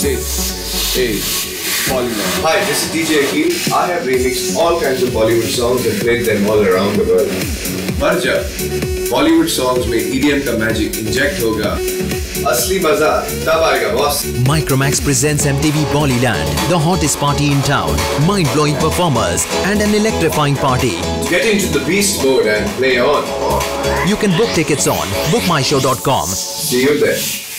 This is Polymer. Hi, this is DJ Aqeel. I have remixed all kinds of Bollywood songs and played them all around the world. Marja, Bollywood songs में EDM का magic inject होगा असली मजा तब आएगा boss Micromax presents MTV Bollyland, the hottest party in town, mind-blowing performers, and an electrifying party. Get into the beast mode and play on. You can book tickets on bookmyshow.com. See you there.